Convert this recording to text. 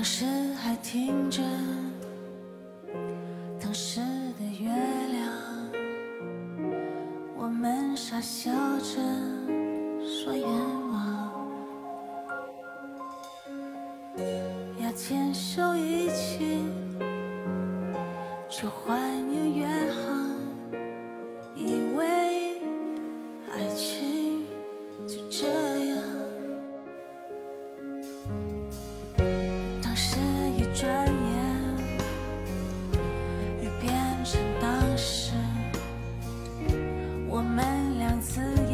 当时还听着当时的月亮，我们傻笑着说愿望，要牵手一起去环游远。次